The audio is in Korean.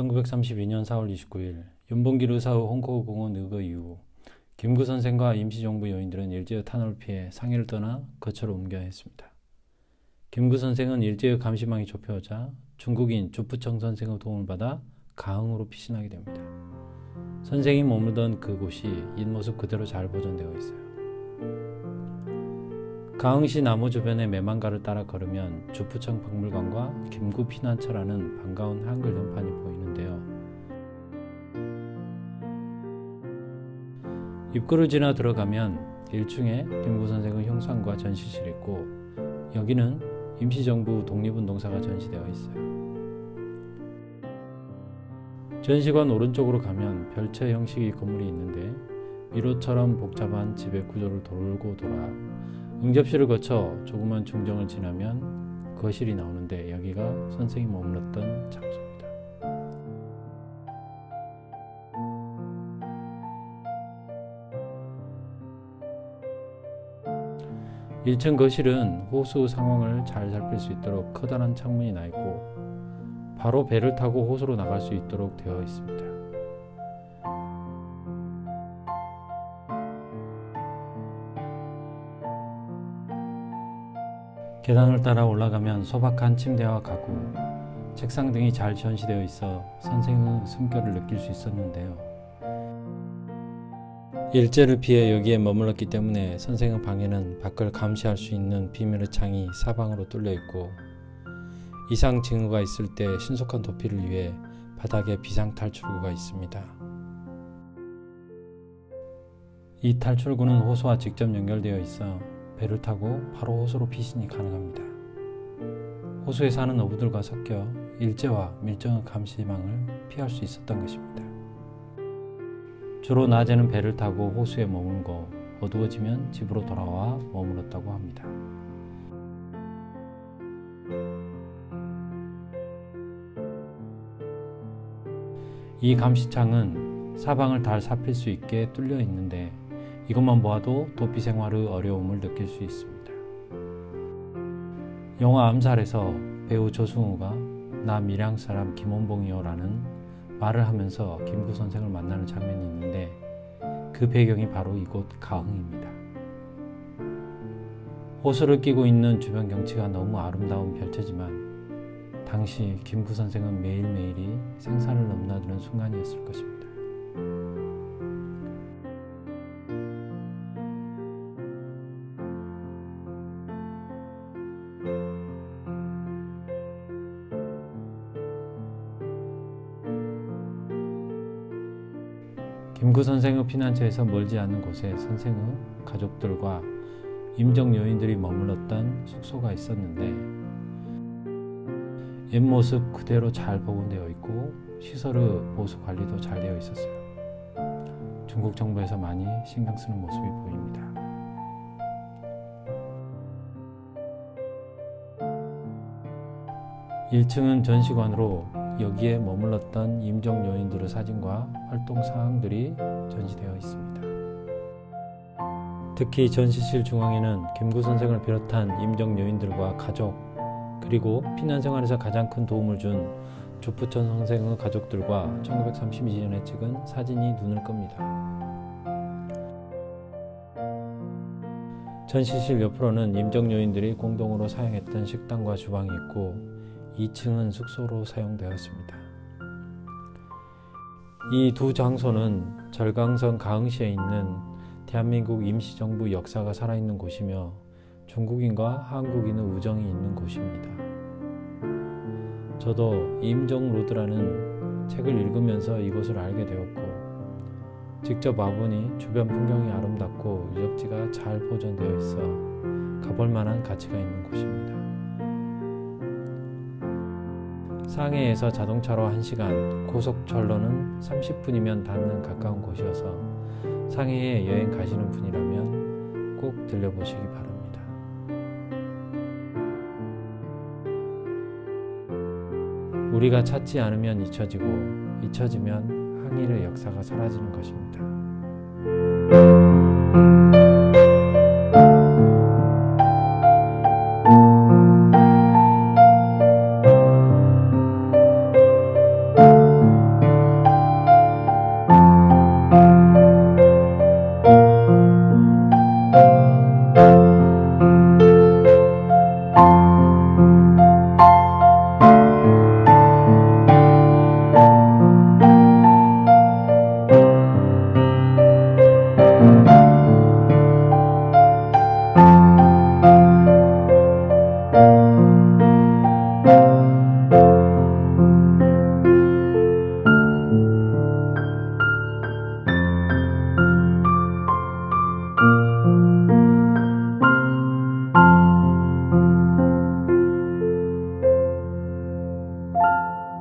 1932년 4월 29일 윤봉길 의사 의 홍콩 공원 의거 이후 김구 선생과 임시정부 요인들은 일제의 탄압을 피해 상해를 떠나 거처로 옮겨야 했습니다. 김구 선생은 일제의 감시망이 좁혀오자 중국인 주푸청 선생의 도움을 받아 가흥으로 피신하게 됩니다. 선생이 머물던 그곳이 옛모습 그대로 잘 보존되어 있어요. 가흥시 나무 주변의 매만가를 따라 걸으면 주푸청 박물관과 김구 피난처라는 반가운 한글 전판이 보이는데요. 입구를 지나 들어가면 1층에 김구 선생의 형상과 전시실이 있고 여기는 임시정부 독립운동사가 전시되어 있어요. 전시관 오른쪽으로 가면 별채 형식의 건물이 있는데 미로처럼 복잡한 집의 구조를 돌고 돌아 응접실을 거쳐 조그만 중정을 지나면 거실이 나오는데 여기가 선생이 머물렀던 장소입니다. 1층 거실은 호수 상황을 잘 살필 수 있도록 커다란 창문이 나 있고 바로 배를 타고 호수로 나갈 수 있도록 되어 있습니다. 계단을 따라 올라가면 소박한 침대와 가구, 책상 등이 잘 전시되어 있어 선생의 숨결을 느낄 수 있었는데요. 일제를 피해 여기에 머물렀기 때문에 선생의 방에는 밖을 감시할 수 있는 비밀의 창이 사방으로 뚫려 있고 이상 징후가 있을 때 신속한 도피를 위해 바닥에 비상 탈출구가 있습니다. 이 탈출구는 호수와 직접 연결되어 있어 배를 타고 바로 호수로 피신이 가능합니다. 호수에 사는 어부들과 섞여 일제와 밀정의 감시망을 피할 수 있었던 것입니다. 주로 낮에는 배를 타고 호수에 머물고 어두워지면 집으로 돌아와 머물렀다고 합니다. 이 감시창은 사방을 달 살필 수 있게 뚫려 있는데 이것만 보아도 도피 생활의 어려움을 느낄 수 있습니다. 영화 암살에서 배우 조승우가 나 밀양 사람 김원봉이요라는 말을 하면서 김구 선생을 만나는 장면이 있는데 그 배경이 바로 이곳 가흥입니다. 호수를 끼고 있는 주변 경치가 너무 아름다운 별채지만 당시 김구 선생은 매일매일이 생사를 넘나드는 순간이었을 것입니다. 김구 선생의 피난처에서 멀지 않은 곳에 선생의 가족들과 임정 요인들이 머물렀던 숙소가 있었는데 옛 모습 그대로 잘 복원되어 있고 시설의 보수 관리도 잘 되어 있었어요. 중국 정부에서 많이 신경 쓰는 모습이 보입니다. (1층은) 전시관으로 여기에 머물렀던 임종 요인들의 사진과 활동 사항들이 전시되어 있습니다. 특히 전시실 중앙에는 김구 선생을 비롯한 임종 요인들과 가족 그리고 피난 생활에서 가장 큰 도움을 준 조프천 선생의 가족들과 1932년에 찍은 사진이 눈을 끕니다. 전시실 옆으로는 임종 요인들이 공동으로 사용했던 식당과 주방이 있고 2층은 숙소로 사용되었습니다. 이 두 장소는 절강선 가흥시에 있는 대한민국 임시정부 역사가 살아있는 곳이며 중국인과 한국인의 우정이 있는 곳입니다. 저도 임정로드라는 책을 읽으면서 이곳을 알게 되었고 직접 와보니 주변 풍경이 아름답고 유적지가 잘 보존되어 있어 가볼 만한 가치가 있는 곳입니다. 상해에서 자동차로 1시간, 고속철로는 30분이면 닿는 가까운 곳이어서 상해에 여행 가시는 분이라면 꼭 들려보시기 바랍니다. 우리가 찾지 않으면 잊혀지고 잊혀지면 항일의 역사가 사라지는 것입니다.